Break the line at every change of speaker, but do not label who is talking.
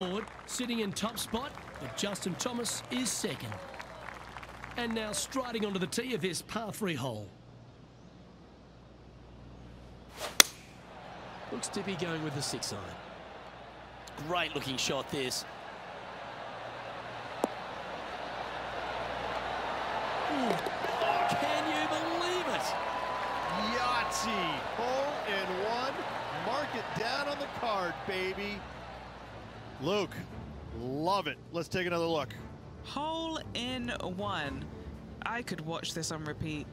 Forward, sitting in top spot, but Justin Thomas is second. And now striding onto the tee of his par 3 hole. Looks to be going with the six iron. Great looking shot this. Oh, can you believe it?
Yahtzee, hole in one. Mark it down on the card, baby. Luke, love it. Let's take another look.
Hole in one. I could watch this on repeat.